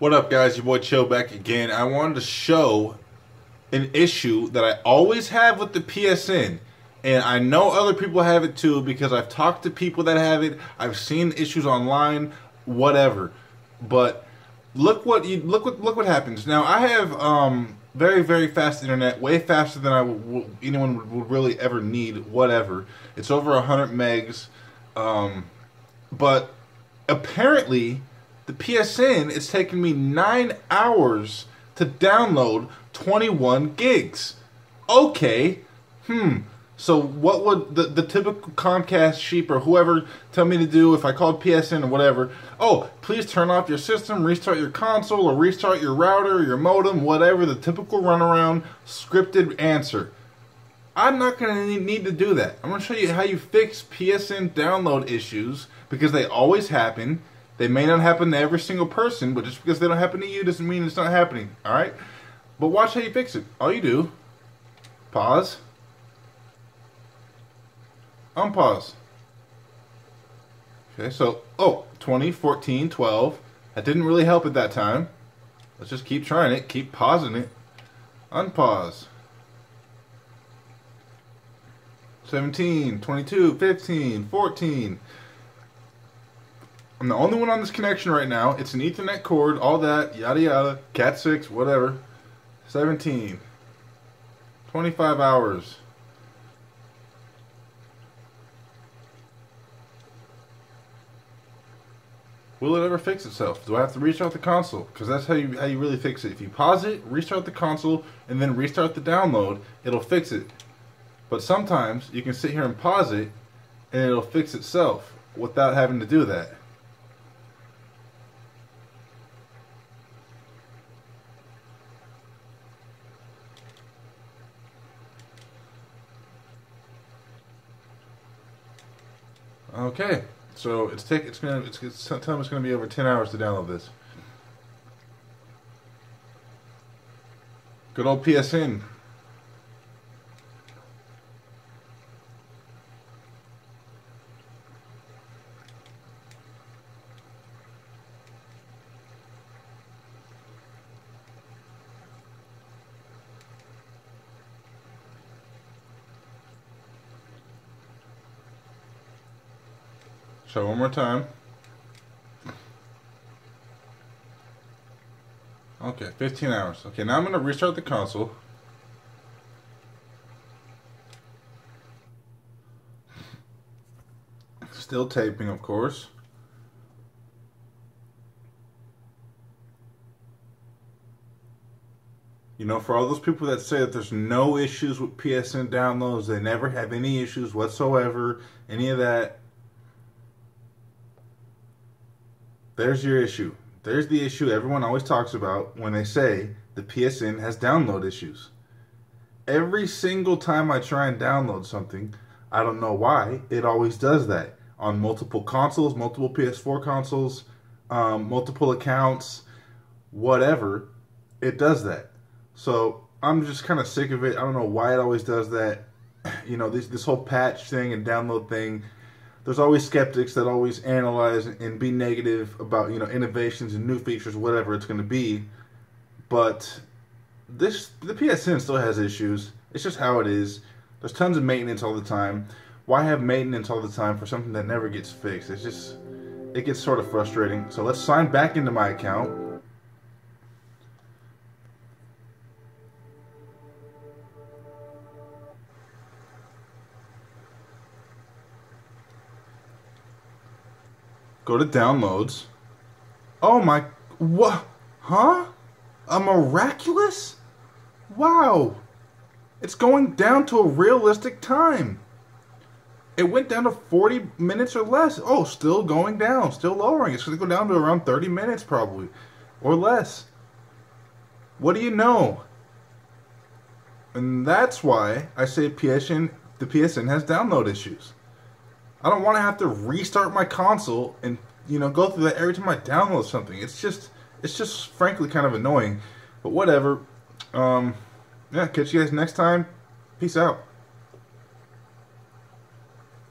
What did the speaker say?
What up, guys? Your boy Chill back again. I wanted to show an issue that I always have with the PSN. And I know other people have it too because I've talked to people that have it. I've seen issues online, whatever. But look what you look what look what happens. Now I have um, very very fast internet, way faster than I anyone would, would really ever need. Whatever. It's over a hundred megs. Um, but apparently the PSN is taking me nine hours to download 21 gigs. Okay, hmm. So what would the, the typical Comcast sheep or whoever tell me to do if I called PSN or whatever? Oh, please turn off your system, restart your console, or restart your router, your modem, whatever. The typical runaround scripted answer. I'm not going to need to do that. I'm going to show you how you fix PSN download issues because they always happen. They may not happen to every single person, but just because they don't happen to you doesn't mean it's not happening. All right? But watch how you fix it. All you do, pause, unpause. Okay, so, oh, 20, 14, 12. That didn't really help at that time. Let's just keep trying it, keep pausing it. Unpause. 17, 22, 15, 14. I'm the only one on this connection right now. It's an Ethernet cord, all that, yada yada, Cat 6, whatever. 17. 25 hours. Will it ever fix itself? Do I have to restart the console? Because that's how you how you really fix it. If you pause it, restart the console, and then restart the download, it'll fix it. But sometimes you can sit here and pause it, and it'll fix itself without having to do that. Okay, so it's take it's gonna it's, it's telling it's gonna be over ten hours to download this. Good old PSN. So one more time. Okay, 15 hours. Okay, now I'm going to restart the console. Still taping, of course. You know, for all those people that say that there's no issues with PSN downloads, they never have any issues whatsoever, any of that, there's your issue. There's the issue everyone always talks about when they say the PSN has download issues. Every single time I try and download something, I don't know why, it always does that. On multiple consoles, multiple PS4 consoles, um, multiple accounts, whatever, it does that. So I'm just kind of sick of it. I don't know why it always does that. You know, this this whole patch thing and download thing there's always skeptics that always analyze and be negative about you know innovations and new features, whatever it's going to be. But this the PSN still has issues. It's just how it is. There's tons of maintenance all the time. Why have maintenance all the time for something that never gets fixed? It's just it gets sort of frustrating. So let's sign back into my account. Go to downloads. Oh my, what? Huh? A miraculous? Wow. It's going down to a realistic time. It went down to 40 minutes or less. Oh, still going down, still lowering. It's going to go down to around 30 minutes probably, or less. What do you know? And that's why I say PSN, the PSN has download issues. I don't want to have to restart my console and you know go through that every time I download something. It's just it's just frankly kind of annoying. But whatever. Um, yeah, catch you guys next time. Peace out.